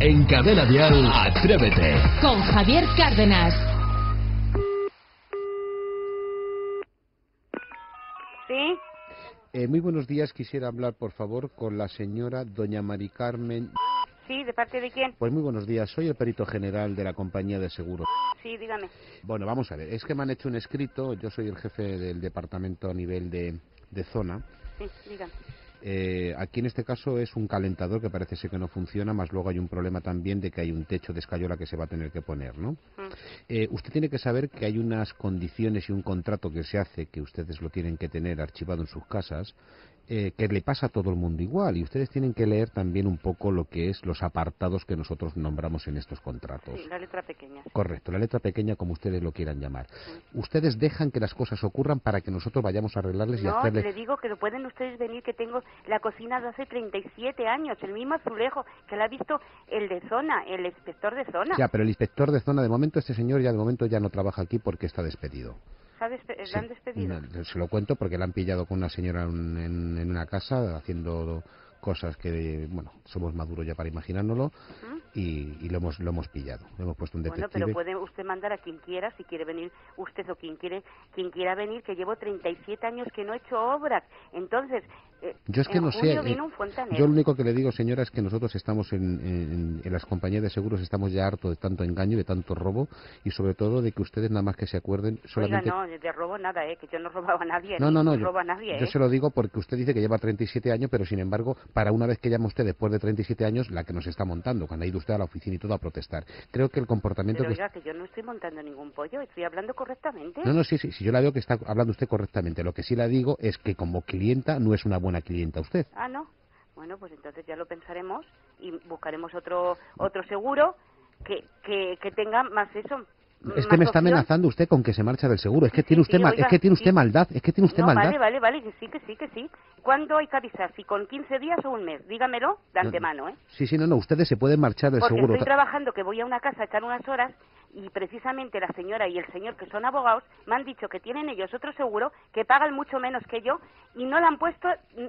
En Cadena Dial, Atrévete. Con Javier Cárdenas. ¿Sí? Eh, muy buenos días. Quisiera hablar, por favor, con la señora doña Mari Carmen. ¿Sí? ¿De parte de quién? Pues muy buenos días. Soy el perito general de la compañía de seguros. Sí, dígame. Bueno, vamos a ver. Es que me han hecho un escrito. Yo soy el jefe del departamento a nivel de, de zona. Sí, dígame. Eh, aquí en este caso es un calentador que parece ser que no funciona, más luego hay un problema también de que hay un techo de escayola que se va a tener que poner, ¿no? Mm. Eh, usted tiene que saber que hay unas condiciones y un contrato que se hace, que ustedes lo tienen que tener archivado en sus casas, eh, que le pasa a todo el mundo igual. Y ustedes tienen que leer también un poco lo que es los apartados que nosotros nombramos en estos contratos. Sí, la letra pequeña. Correcto, la letra pequeña como ustedes lo quieran llamar. Ustedes dejan que las cosas ocurran para que nosotros vayamos a arreglarles y No, hacerles... le digo que lo pueden ustedes venir, que tengo la cocina de hace 37 años, el mismo azulejo, que la ha visto el de zona, el inspector de zona. Ya, pero el inspector de zona, de momento, este señor ya de momento ya no trabaja aquí porque está despedido. ¿Sabes? ¿Le han despedido? No, se lo cuento porque le han pillado con una señora en, en- en una casa haciendo cosas que, bueno, somos maduros ya para imaginárnoslo y, y lo hemos lo hemos pillado. Hemos puesto un Bueno, detective. pero puede usted mandar a quien quiera, si quiere venir usted o quien quiere, quien quiera venir, que llevo 37 años que no he hecho obras. Entonces, eh, Yo es que en no sé. eh, yo lo único que le digo, señora, es que nosotros estamos en, en- en las compañías de seguros, estamos ya hartos de tanto engaño, de tanto robo y sobre todo de que ustedes nada más que se acuerden solamente. Oiga, no, de robo nada, ¿eh? Que yo no robaba a nadie. No, no, no. Yo, robo a nadie, yo ¿eh? se lo digo porque usted dice que lleva 37 años, pero sin embargo, para una vez que llama usted después de 37 años, la que nos está montando, cuando ha ido usted a la oficina y todo a protestar. Creo que el comportamiento Pero que. oiga, que yo no estoy montando ningún pollo, estoy hablando correctamente. No, no, sí, sí, sí, yo la veo que está hablando usted correctamente. Lo que sí le digo es que como clienta no es una buena clienta usted. Ah, no. Bueno, pues entonces ya lo pensaremos y buscaremos otro otro seguro que, que, que tenga más eso. Es que me está amenazando usted con que se marcha del seguro. Es que tiene usted sí, oiga, es que tiene usted sí. maldad, es que tiene usted no, maldad. vale, vale, vale, que sí, que sí, que sí. ¿Cuándo hay que avisar? ¿Si con 15 días o un mes? Dígamelo de No, antemano, ¿eh? Sí, sí, no, no, ustedes se pueden marchar del Porque seguro. estoy trabajando, que voy a una casa a echar unas horas y precisamente la señora y el señor que son abogados me han dicho que tienen ellos otro seguro que pagan mucho menos que yo y no le han puesto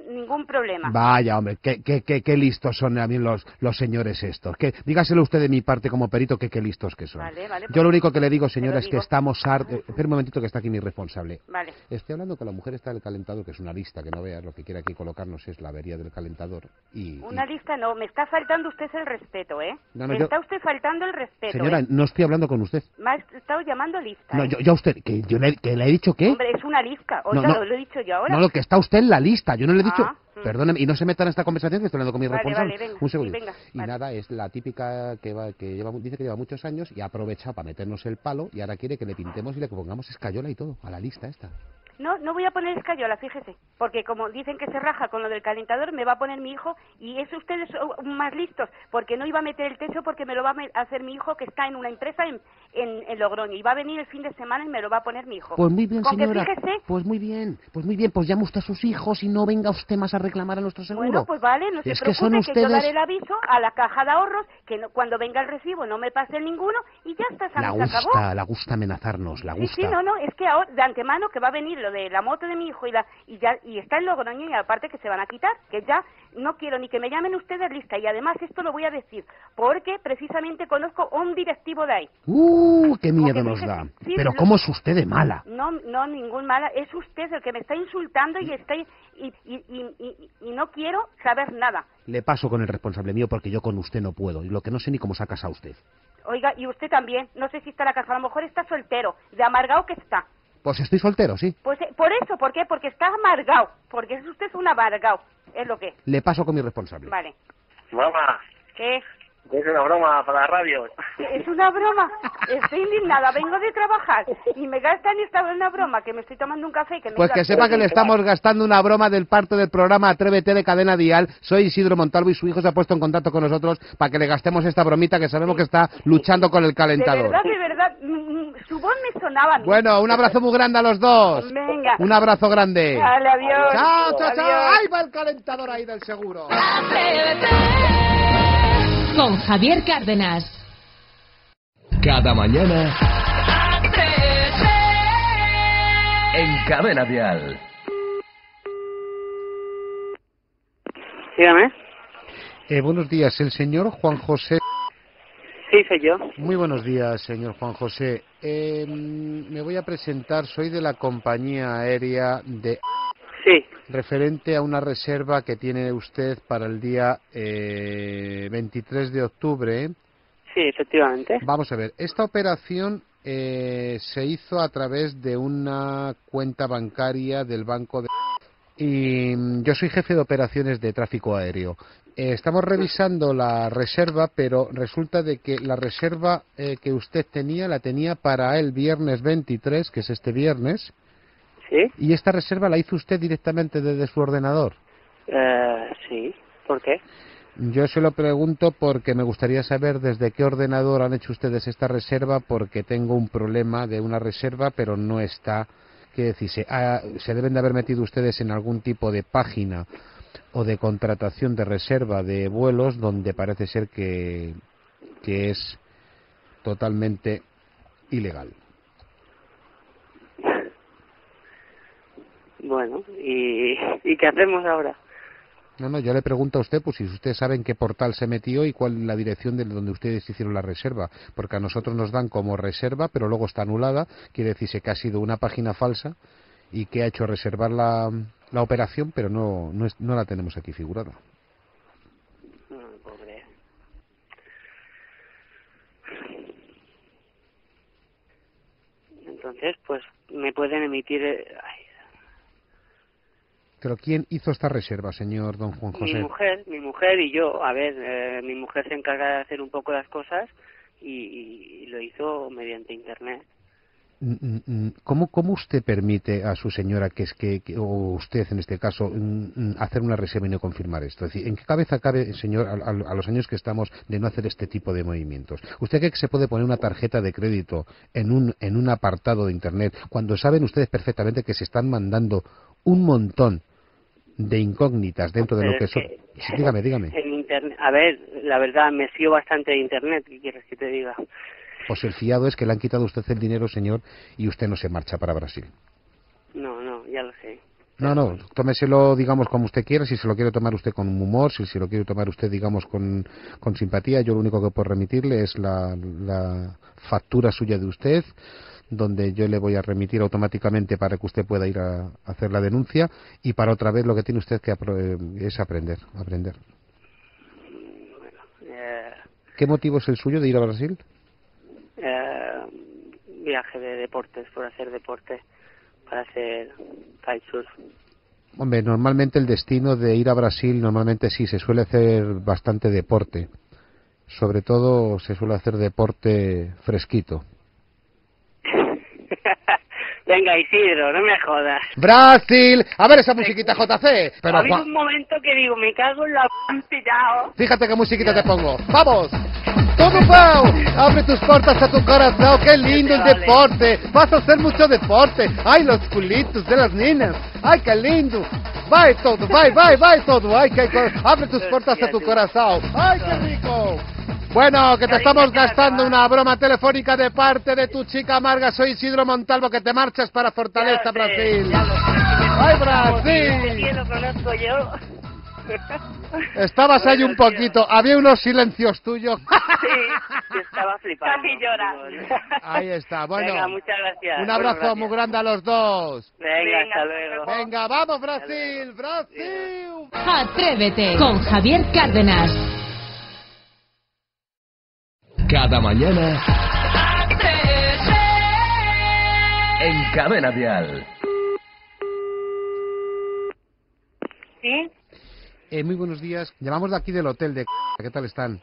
ningún problema. Vaya, hombre, qué, qué, qué, qué listos son también los, los señores estos. Que, dígaselo usted de mi parte como perito que qué listos que son. Vale, vale, Yo pues, lo único que le digo, señora, es que estamos hartos... espera un momentito que está aquí mi responsable. Vale. Estoy hablando que la mujer está en el calentador, que es una lista, que no veas, lo que quiere aquí colocarnos es la avería del calentador. Y, Una y- lista no, me está faltando usted el respeto, ¿eh? No, no, me yo- está usted faltando el respeto, Señora, ¿eh? no estoy hablando con usted. Me ha estado llamando lista. No, ¿eh? yo, yo a usted, que, yo le, que le he dicho qué. Hombre, es una lista. No, Oiga, no. lo he dicho yo ahora. No, lo que está usted en la lista. Yo no le he dicho. Ah, mm. Perdóneme, y no se metan en esta conversación que estoy hablando con mi Vale, responsable. vale, venga, Un segundo. venga, y vale. nada, es la típica que, va, que lleva, dice que lleva muchos años y aprovecha para meternos el palo y ahora quiere que le pintemos y le pongamos escayola y todo a la lista esta. No, no voy a poner escayola, fíjese, porque como dicen que se raja con lo del calentador, me va a poner mi hijo y es ustedes son más listos, porque no iba a meter el techo porque me lo va a hacer mi hijo que está en una empresa en, en, en Logroño y va a venir el fin de semana y me lo va a poner mi hijo. Pues muy bien, Con que señora. fíjese, Pues muy bien, pues muy bien, pues llame usted a sus hijos y no venga usted más a reclamar a nuestro seguro. Bueno, pues vale, no se Es que son preocupe, que yo ustedes- daré el aviso a la caja de ahorros, que no- cuando venga el recibo no me pase ninguno y ya está, La se acabó. gusta, la gusta amenazarnos, la Sí, gusta. sí, no, no, es que ahora, de antemano que va a venir de la moto de mi hijo y la y ya y está en Logroño y aparte que se van a quitar, que ya no quiero ni que me llamen ustedes lista y además esto lo voy a decir porque precisamente conozco a un directivo de ahí. Uh, qué miedo nos da. sí, Pero cómo es usted de mala. No, no, ningún mala, es usted el que me está insultando y está y, y, y, y- no quiero saber nada. Le paso con el responsable mío porque yo con usted no puedo. Y lo que no sé ni cómo se ha casado usted. Oiga, y usted también, no sé si está en la casa, a lo mejor está soltero, de amargado que está. Pues estoy soltero, sí. Pues eh, por eso, ¿por qué? Porque está amargado, porque es usted un amargado, es lo que. Le paso con mi responsable. Vale. Broma, ¿Qué? Es una broma para la radio. Es una broma. Estoy indignada. Vengo de trabajar y me gastan esta una broma que me estoy tomando un café. Que me Pues que sepa que le estamos gastando una broma del parto del programa Atrévete de Cadena Dial. Soy Isidro Montalvo y su hijo se ha puesto en contacto con nosotros para que le gastemos esta bromita que sabemos que está luchando con el De calentador. verdad, de verdad, mm, mm, su voz me sonaba a mí. Bueno, un abrazo muy grande a los dos. Venga. Un abrazo grande. Vale, adiós. Chao, chao, chao. Ahí va el calentador ahí del seguro. Con Javier Cárdenas. Cada mañana. En Cadena Dial. Dígame. Eh, buenos días, el señor Juan José Sí, soy yo. Muy buenos días, señor Juan José. Eh, me voy a presentar, soy de la compañía aérea de Sí, referente a una reserva que tiene usted para el día eh, 23 de octubre. sí, efectivamente. Vamos a ver, esta operación eh, se hizo a través de una cuenta bancaria del Banco de... Y mm, yo soy jefe de operaciones de tráfico aéreo. Eh, estamos revisando la reserva, pero resulta de que la reserva eh, que usted tenía la tenía para el viernes 23, que es este viernes, Sí, y esta reserva la hizo usted directamente desde su ordenador. eh, sí. ¿Por qué? Yo se lo pregunto porque me gustaría saber desde qué ordenador han hecho ustedes esta reserva, porque tengo un problema de una reserva, pero no está. ¿Qué decir? Se, ah, se deben de haber metido ustedes en algún tipo de página o de contratación de reserva de vuelos donde parece ser que, que es totalmente ilegal. Bueno, ¿y, ¿y qué hacemos ahora? No, no, yo le pregunto a usted, pues si usted sabe en qué portal se metió y cuál es la dirección de donde ustedes hicieron la reserva, porque a nosotros nos dan como reserva, pero luego está anulada, quiere decirse que ha sido una página falsa y que ha hecho reservar la, la operación, pero no, no, es- no la tenemos aquí figurada. Pobre. Entonces, pues, me pueden emitir... eh, ay, Pero ¿quién hizo esta reserva, señor don Juan mi José? mujer, mi mujer y yo, a ver, eh, mi mujer se encarga de hacer un poco las cosas y, y lo hizo mediante internet. Mm, mm, mm, ¿Cómo, ¿Cómo usted permite a su señora, que es que, que- o usted en este caso, hacer una reserva y no confirmar esto? Es decir, ¿en qué cabeza cabe, señor, a, a- a los años que estamos, de no hacer este tipo de movimientos? ¿Usted cree que se puede poner una tarjeta de crédito en un, en un apartado de Internet cuando saben ustedes perfectamente que se están mandando un montón de incógnitas dentro de lo que es son? Sí, dígame, dígame. En internet, a ver, la verdad, me fío bastante de internet, ¿qué quieres que te diga? Pues el fiado es que le han quitado a usted el dinero, señor, y usted no se marcha para Brasil. No, no, ya lo sé. No, no, tómeselo, digamos, como usted quiera, si se lo quiere tomar usted con humor, si se lo quiere tomar usted, digamos, con, con simpatía. Yo lo único que puedo remitirle es la, la factura suya de usted, donde yo le voy a remitir automáticamente para que usted pueda ir a, hacer la denuncia y para otra vez lo que tiene usted que eh, es aprender, aprender. Eh, ¿Qué motivo es el suyo de ir a Brasil? eh, viaje de deportes, por hacer deporte, para hacer kitesurf. Hombre, normalmente el destino de ir a Brasil, normalmente sí, se suele hacer bastante deporte. Sobre todo se suele hacer deporte fresquito. Venga, Isidro, no me jodas. Brasil, a ver esa musiquita JC. Pero ha habido Juan, un momento que digo, me cago en la p*** han pillado. fíjate qué musiquita te pongo. Vamos. Todo Pau, abre tus puertas a tu corazón, qué lindo el Vale. deporte, vas a hacer mucho deporte, ay los culitos de las niñas, ay qué lindo, vai todo, vai, vai, vai todo, ay que abre tus puertas a tu corazón, ay qué rico. Bueno, que te estamos gastando una broma telefónica de parte de tu chica amarga, soy Isidro Montalvo, que te marchas para Fortaleza, sé, Brasil. ¡Ay, Brasil! tío lo conozco yo. Estabas ahí un poquito, había unos silencios tuyos. Sí, estaba flipando. Casi llora. Ahí está, bueno. Venga, muchas gracias. Un abrazo muy grande a los dos. Venga, Venga, hasta luego. Venga, vamos Brasil, Brasil. Atrévete con Javier Cárdenas. Cada mañana. En Cadena Dial. ¿Sí? Eh, muy buenos días. Llamamos de aquí del hotel de... ¿Qué tal están?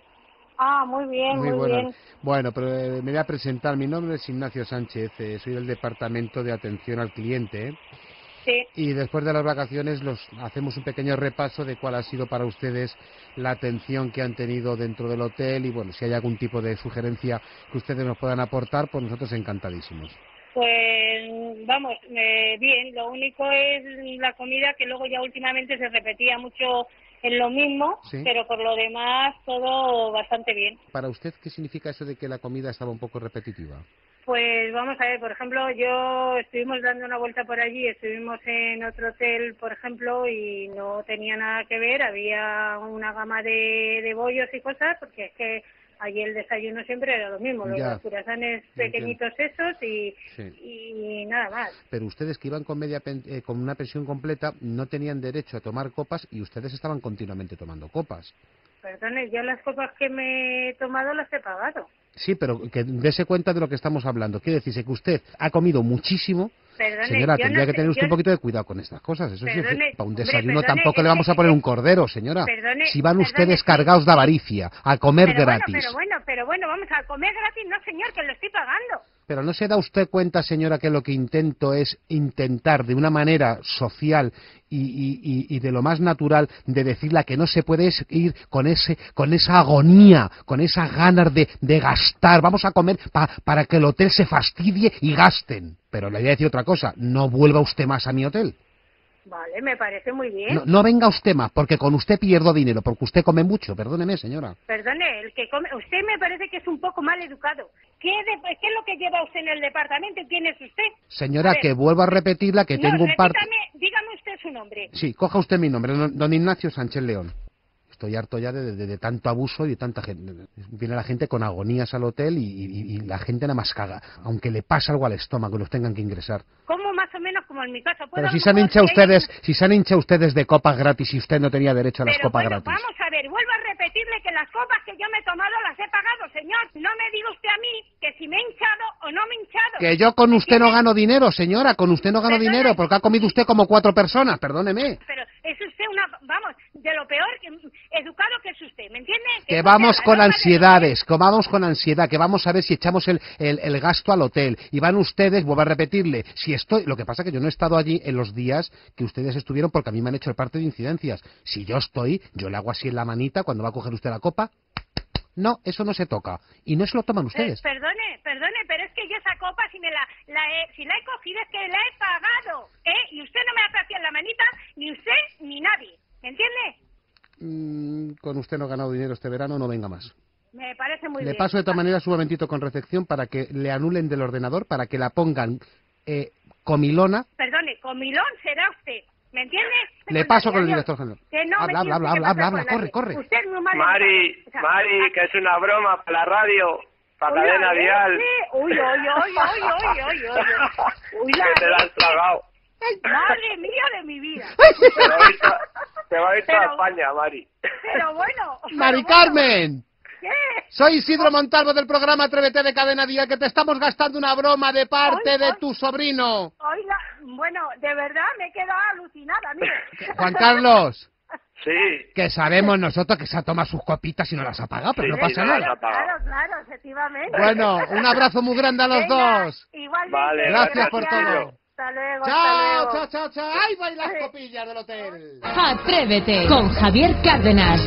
Ah, muy bien, muy, bien. Bueno, pero eh, me voy a presentar. Mi nombre es Ignacio Sánchez. eh, soy del Departamento de Atención al Cliente. Y después de las vacaciones los hacemos un pequeño repaso de cuál ha sido para ustedes la atención que han tenido dentro del hotel y bueno, si hay algún tipo de sugerencia que ustedes nos puedan aportar, pues nosotros encantadísimos. Pues vamos, eh, bien, lo único es la comida que luego ya últimamente se repetía mucho en lo mismo, Sí. pero por lo demás todo bastante bien. Para usted, ¿qué significa eso de que la comida estaba un poco repetitiva? Pues vamos a ver, por ejemplo, yo estuvimos dando una vuelta por allí, estuvimos en otro hotel, por ejemplo, y no tenía nada que ver, había una gama de, bollos y cosas, porque es que Allí el desayuno siempre era lo mismo, los Ya. pequeñitos esos y, Sí. y nada más. Pero ustedes que iban con, media eh, con una pensión completa no tenían derecho a tomar copas y ustedes estaban continuamente tomando copas. Perdone, yo las copas que me he tomado las he pagado. Sí, pero que dése cuenta de lo que estamos hablando. Quiere decirse que usted ha comido muchísimo. Perdone, Señora, tendría no que tener usted un poquito de cuidado con estas cosas. Eso sí, para un hombre, desayuno perdone, tampoco le vamos a poner un cordero, señora. Perdone, si van ustedes cargados de avaricia a comer pero gratis. Bueno, pero bueno, pero bueno, vamos a comer gratis, no señor, que lo estoy pagando. Pero no se da usted cuenta, señora, que lo que intento es intentar de una manera social y, de lo más natural de decirle que no se puede ir con ese con esa agonía, con esas ganas de, de gastar. Vamos a comer pa- para que el hotel se fastidie y gasten. Pero le voy a decir otra cosa, no vuelva usted más a mi hotel. Vale, me parece muy bien. No, no venga usted más, porque con usted pierdo dinero, porque usted come mucho. Perdóneme, señora. Perdone, el que come, usted me parece que es un poco mal educado. ¿Qué, de- qué es lo que lleva usted en el departamento y quién es usted? Señora, que vuelvo a repetirla que no, tengo un par... dígame usted su nombre. Sí, coja usted mi nombre, don Ignacio Sánchez León. Estoy harto ya de, de- de tanto abuso y de tanta gente. Viene la gente con agonías al hotel y, y- y la gente nada más caga, aunque le pasa algo al estómago y los tengan que ingresar. Como más o menos como en mi casa. Pero si se han hinchado hay- ustedes, si se han hinchado ustedes de copas gratis y usted no tenía derecho a las Pero copas bueno, gratis. vamos a ver, vuelvo a repetirle que las copas que yo me he tomado las he pagado, señor. No me diga usted a mí que si me he hinchado o no me he hinchado. Que yo con usted no gano dinero, señora, con usted no gano dinero, porque ha comido usted como cuatro personas, perdóneme. Pero es usted una, de lo peor que- educado que es usted, ¿me entiende? Que vamos con de- ansiedades, que vamos con ansiedad, que vamos a ver si echamos el, el- el gasto al hotel. Y van ustedes, vuelvo a repetirle, si estoy, lo que pasa es que yo no he estado allí en los días que ustedes estuvieron porque a mí me han hecho el parte de incidencias. Si yo estoy, yo le hago así en la manita cuando va a coger usted la copa. No, eso no se toca. Y no se lo toman Eh, ustedes. perdone, perdone, pero es que yo esa copa, si, me la, la he, si la he cogido, es que la he pagado, ¿eh? Y usted no me hace así en la manita, ni usted ni nadie, ¿me entiende? Mm, con usted no he ganado dinero este verano, no venga más. Me parece muy Le bien. paso de todas maneras un momentito con recepción para que le anulen del ordenador, para que la pongan eh, comilona Perdone, comilón será usted, ¿me entiende? Le paso con el director general. Que no Habla, habla, habla, pasar habla, con corre, corre. Usted es muy mal Mari. O sea, Mari, que es una broma para la radio, para uy, cadena la vial. leche. Uy, uy, uy, uy, uy, uy, uy, uy. Uy, la Que te la has leche. tragado. Madre mía de mi vida. Te va a ir te va a ir Pero- España, Mari. Pero bueno. pero Mari bueno. Carmen. ¿Qué? Soy Isidro Montalvo del programa Atrévete de Cadena Día, que te estamos gastando una broma de parte Ay, de ay. tu sobrino. Oiga, bueno, de verdad me he quedado alucinada, mire. Juan Carlos, Sí. que sabemos nosotros que se ha tomado sus copitas y no las ha pagado, pero Sí, no sí, pasa nada. ha pagado. Claro, claro, efectivamente. Bueno, un abrazo muy grande a los Venga, dos. Igualmente. Vale, Gracias por gracias. todo. Hasta luego, hasta Chao, luego. chao, chao, chao. ¡Ay, vais las Sí. copillas del hotel! Atrévete con Javier Cárdenas.